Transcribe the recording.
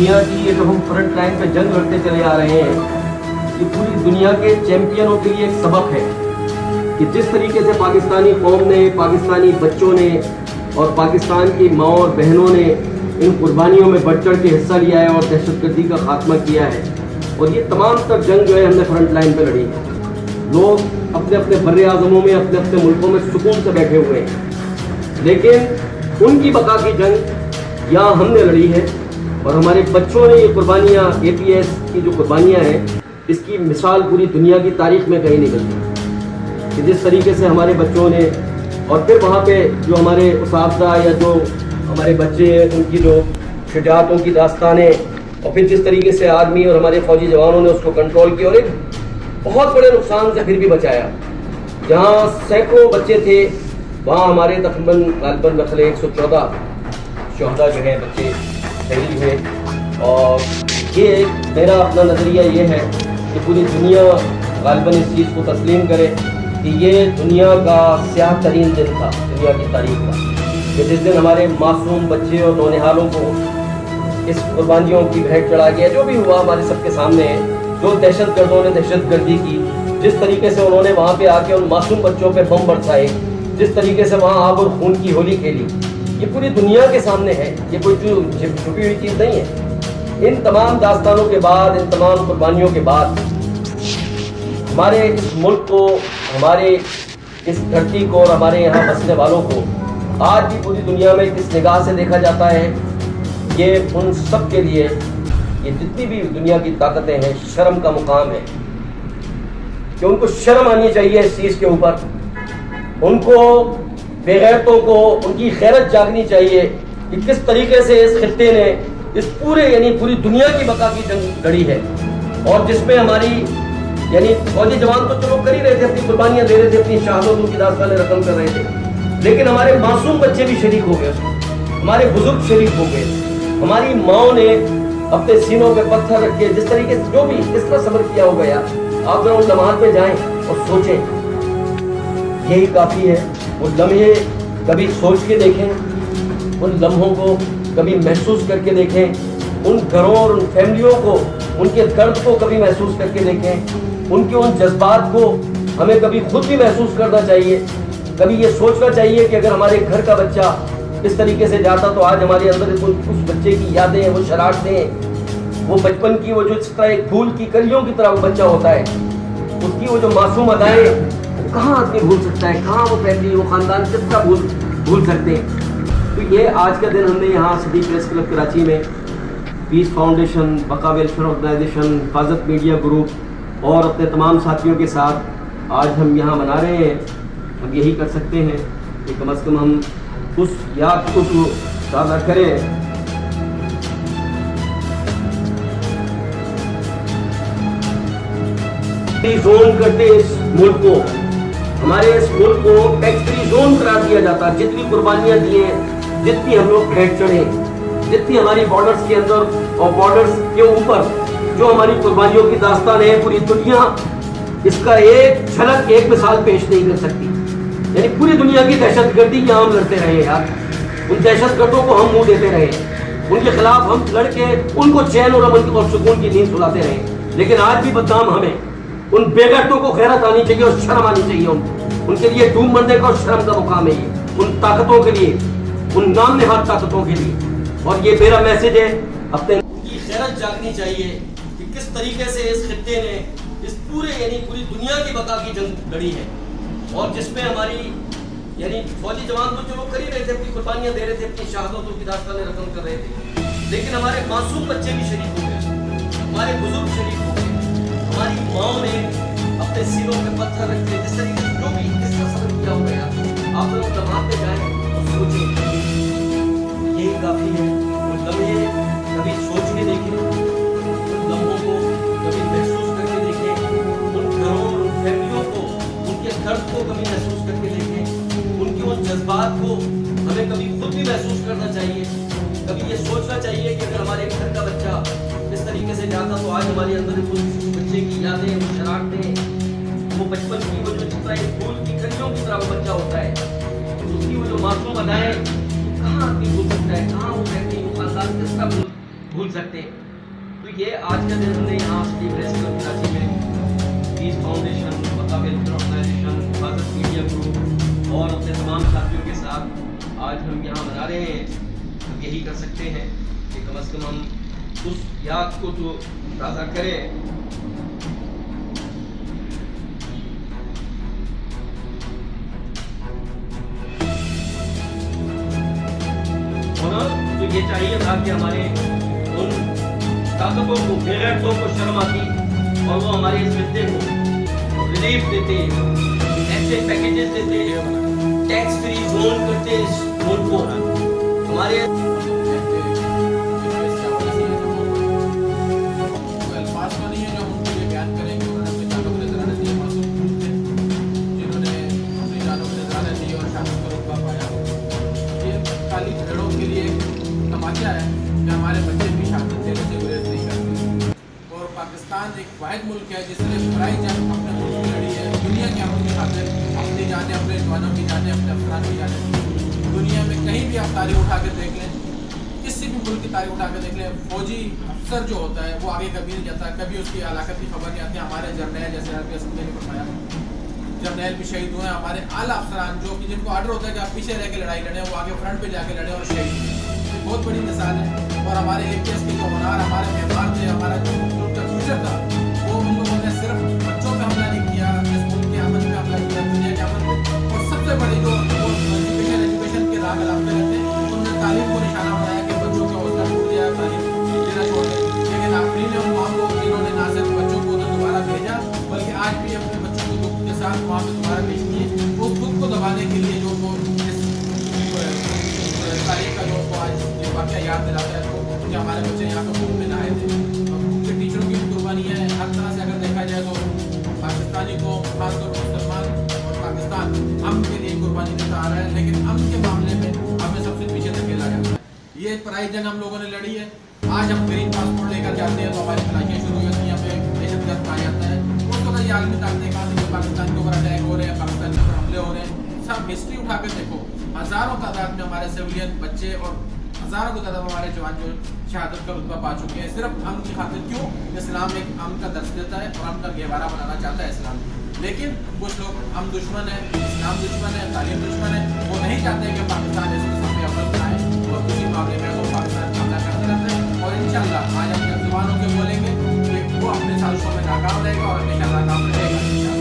دنیا کی یہ جو ہم فرنٹ لائن پہ جنگ لڑتے چلے آ رہے ہیں۔ یہ پوری دنیا کے چیمپئنوں کے لیے ایک سبق ہے کہ جس طریقے سے پاکستانی قوم نے، پاکستانی بچوں نے اور پاکستان کی ماں اور بہنوں نے ان قربانیوں میں بڑھ چڑھ کے حصہ لیا ہے اور دہشت گردی کا خاتمہ کیا ہے۔ اور یہ تمام تر جنگ جو ہے ہم نے فرنٹ لائن پہ لڑی۔ ہے لوگ اپنے اپنے بر اعظموں میں، اپنے اپنے ملکوں میں سکون سے بیٹھے ہوئے ہیں۔ لیکن ان کی بقا کی جنگ یہاں ہم نے لڑی ہے اور ہمارے بچوں نے یہ قربانیاں، اے پی ایس کی جو قربانیاں ہیں، اس کی مثال پوری دنیا کی تاریخ میں کہیں نہیں ملتی۔ کہ جس طریقے سے ہمارے بچوں نے، اور پھر وہاں پہ جو ہمارے اساتذہ یا جو ہمارے بچے ہیں، ان کی جو شجاعتوں کی داستانیں، اور پھر جس طریقے سے آدمی اور ہمارے فوجی جوانوں نے اس کو کنٹرول کیا، اور ایک بہت بڑے نقصان سے پھر بھی بچایا۔ جہاں سینکڑوں بچے تھے، وہاں ہمارے تقریباً غالباً نقل ایک سو چودہ شہدا جو ہیں بچے شہید ہوئے۔ اور یہ میرا اپنا نظریہ یہ ہے کہ پوری دنیا غالباً اس چیز کو تسلیم کرے کہ یہ دنیا کا سیاہ ترین دن تھا، دنیا کی تاریخ کا۔ کہ جس دن ہمارے معصوم بچے اور نونہالوں کو اس قربانیوں کی بھیٹ چڑھا گیا جو بھی ہوا ہمارے سب کے سامنے ہے جو دہشت گردوں نے دہشت گردی کی، جس طریقے سے انہوں نے وہاں پہ آ کے ان معصوم بچوں پہ بم برسائے، جس طریقے سے وہاں آگ اور خون کی ہولی کھیلی۔ یہ پوری دنیا کے سامنے ہے، یہ کوئی چھپی ہوئی چیز نہیں ہے۔ ان تمام داستانوں کے بعد، ان تمام قربانیوں کے بعد، ہمارے اس ملک کو، ہمارے اس دھرتی کو اور ہمارے یہاں بسنے والوں کو آج بھی پوری دنیا میں کس نگاہ سے دیکھا جاتا ہے، یہ ان سب کے لیے، یہ جتنی بھی دنیا کی طاقتیں ہیں، شرم کا مقام ہے۔ کہ ان کو شرم آنی چاہیے اس چیز کے اوپر۔ ان کو بےغیرتوں کو ان کی خیرت جاگنی چاہیے کہ کس طریقے سے اس خطے نے اس پورے یعنی پوری دنیا کی بقا کی جنگ لڑی ہے۔ اور جس میں ہماری یعنی فوجی جوان تو چلو کر ہی رہے تھے، اپنی قربانیاں دے رہے تھے، اپنی شہادتوں کی داستانیں رقم کر رہے تھے۔ لیکن ہمارے معصوم بچے بھی شریک ہو گئے۔ ہمارے بزرگ شریک ہو گئے۔ ہماری ماؤں نے اپنے سینوں پہ پتھر رکھ کے جس طریقے سے جو بھی اس طرح صبر کیا ہو گیا، آپ ذرا ان لمحات پہ جائیں اور سوچیں۔ یہی کافی ہے۔ وہ لمحے کبھی سوچ کے دیکھیں، ان لمحوں کو کبھی محسوس کر کے دیکھیں، ان گھروں اور ان فیملیوں کو، ان کے درد کو کبھی محسوس کر کے دیکھیں، ان کے ان جذبات کو ہمیں کبھی خود بھی محسوس کرنا چاہیے۔ کبھی یہ سوچنا چاہیے کہ اگر ہمارے گھر کا بچہ اس طریقے سے جاتا تو آج ہمارے اندر اس بچے کی یادیں، وہ شرارتیں، وہ بچپن کی، وہ جو اس طرح ایک پھول کی کلیوں کی طرح وہ بچہ ہوتا ہے، اس کی وہ جو معصوم ادائیں کہاں آدمی بھول سکتا ہے؟ کہاں وہ فیملی وہ خاندان کس طرح بھول بھول سکتے ہیں؟ تو یہ آج کا دن ہم نے یہاں سٹی پریس کلب کراچی میں peace foundation Baqa welfare organisation Hifazat media group اور اپنے تمام ساتھیوں کے ساتھ آج ہم یہاں منا رہے ہیں۔ ہم یہی کر سکتے ہیں کہ کم از کم ہم اس یاد کو تو تازہ کریں۔ زون کرتے اس ملک کو۔ ہمارے اس ملک کو ٹیکس فری زون قرار دیا جاتا جتنی قربانیاں دیے، جتنی ہم لوگ پھیٹ چڑھے، جتنی ہماری بارڈرز کے اندر اور بارڈرز کے اوپر جو ہماری قربانیوں کی داستان ہے، پوری دنیا اس کا ایک جھلک، ایک مثال پیش نہیں کر سکتی۔ یعنی پوری دنیا کی دہشت گردی یہاں ہم لڑتے رہے یار۔ ان دہشت گردوں کو ہم منہ دیتے رہے ان کے خلاف ہم لڑ کے ان کو چین اور امن اور سکون کی نیند سلاتے رہے لیکن آج بھی بدنام ہمیں ان بےغیرتوں کو خیرت آنی چاہیے اور شرم آنی چاہیے ان ان کے لیے ڈوم بندے کا اور شرم کا مقام ہے یہ۔ ان طاقتوں کے لیے، ان نام نہاد طاقتوں کے لیے۔ اور یہ میرا میسج ہے، اپنے کی خیرت جاگنی چاہیے کہ کس طریقے سے اس خطے نے اس پورے یعنی پوری دنیا کی بقا کی جنگ لڑی ہے۔ اور جس میں ہماری یعنی فوجی جوان تو چلو کر ہی رہے تھے، اپنی قربانیاں دے رہے تھے، اپنی شہادتوں کی داستانیں رقم کر رہے تھے۔ لیکن ہمارے معصوم بچے بھی شریک ہو گئے۔ ہمارے بزرگ شریک ہو گئے۔ ہماری ماں نے اپنے سینوں پہ پتھر رکھ کے جس طریقے سے جو بھی اس کا سبر کیا ہو گیا آپ لوگ جماعت پہ جائیں اور سوچیں یہی کافی ہے وہ لمحے کبھی سوچ کے دیکھیں ان لمحوں کو کبھی محسوس کر کے دیکھیں ان گھروں اور ان فیملیوں کو ان کے درد کو کبھی محسوس کر کے دیکھیں ان کے ان جذبات کو ہمیں کبھی خود بھی محسوس کرنا چاہیے کبھی یہ سوچنا چاہیے کہ اگر ہمارے گھر کا بچہ طریقے سے جاتا تو آج ہمارے اندر اس بچے کی یادیں، وہ شرارتیں، وہ بچپن کی وہ جو جتنا ایک پھول کی کلیوں کی طرح وہ بچہ ہوتا ہے۔ اس کی وہ جو معصوم ادائیں کہاں آدمی بھول سکتا ہے؟ کہاں وہ فیملی وہ خاندان کس کا بھول سکتا سکتے تو یہ آج کا دن ہم نے یہاں سٹی پریس کلب کراچی میں peace foundation Waqa welfare organisation Hifazat media group اور اپنے تمام ساتھیوں کے ساتھ آج ہم یہاں منا رہے ہیں۔ ہم یہی کر سکتے ہیں کہ کم از کم ہم اس یاد کو تو تازہ کریں۔ تو یہ چاہیے تھا کہ ہمارے ان طاقتوں کو بےغیرتوں کو شرم آتی اور وہ ہمارے اس خطے کو ریلیف دیتے۔ ایسے پیکیجز دیتے۔ ٹیکس فری زون کرتے اس ملک کو۔ ہمارے والی بھیڑوں کے لیے تماشا ہے جو ہمارے بچے بھی شادی سے رہتے گزر نہیں کرتے اور پاکستان ایک واحد ملک ہے جس نے فرائی جنگ اپنے ملک میں لڑی ہے۔ دنیا کے امن کی خاطر اپنی جانیں، اپنے جوانوں کی جانیں، اپنے افراد کی جانیں۔ دنیا میں کہیں بھی آپ تاریخ اٹھا کے دیکھ لیں، کسی بھی ملک کی تاریخ اٹھا کے دیکھ لیں، فوجی افسر جو ہوتا ہے وہ آگے کبھی نہیں جاتا، کبھی اس کی علاقت کی خبر نہیں آتی۔ ہمارے جرنیل جیسے آپ نے بتایا جرنیل بھی شہید ہوئے ہیں، ہمارے اعلیٰ افسران جو کہ جن کو آرڈر ہوتا ہے کہ آپ پیچھے رہ کے لڑائی لڑیں، وہ آگے فرنٹ پہ جا کے لڑیں اور شہید بہت بڑی مثال ہے۔ اور ہمارے اے پی ایس کے جو ہمارے مہمان تھے، ہمارا جو فیوچر تھا، وہ ان لوگوں نے صرف ہے کہ ہمارے بچے یہاں پہ گھوم میں نہ آئے تھے کے ٹیچروں کی بھی قربانی ہے ہر طرح سے اگر دیکھا جائے تو پاکستانی کو خاص طور پر مسلمان اور پاکستان امن کے لیے قربانی دیتا آ رہا ہے لیکن امن کے معاملے میں ہمیں سب سے پیچھے دھکیلا جاتا ہے یہ پرائی جنگ ہم لوگوں نے لڑی ہے۔ آج ہم گرین پاسپورٹ لے کر جاتے ہیں تو ہماری تلاشیاں شروع ہوتی ہیں یہاں پہ دہشت گرد پایا جاتا ہے۔ اس وقت یہ عالمی طاقتیں کہاں سے پاکستان کے اوپر اٹیک ہو رہے ہیں، پاکستان کے اوپر حملے ہو رہے ہیں۔ سب ہسٹری اٹھا کے دیکھو۔ ہزاروں تعداد میں ہمارے سویلین بچے اور ہزاروں کی تعداد میں ہمارے جوان جو شہادت کا رتبہ پا چکے ہیں، صرف امن کی خاطر کیوں؟ اسلام ایک امن کا درس دیتا ہے اور امن کا گہوارہ بنانا چاہتا ہے اسلام۔ لیکن کچھ لوگ ہم دشمن ہیں، اسلام دشمن ہے، تعلیم دشمن ہے، وہ نہیں چاہتے کہ پاکستان اس قسم پہ عمل بنائے۔ اور کسی معاملے میں وہ پاکستان کا حملہ کرتے رہتے ہیں۔ اور ان شاء اللہ آج ہم جب زبانوں کے بولیں گے کہ وہ اپنے سازشوں میں ناکام رہے گا اور ہمیشہ ناکام رہے گا۔